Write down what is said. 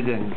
谢谢你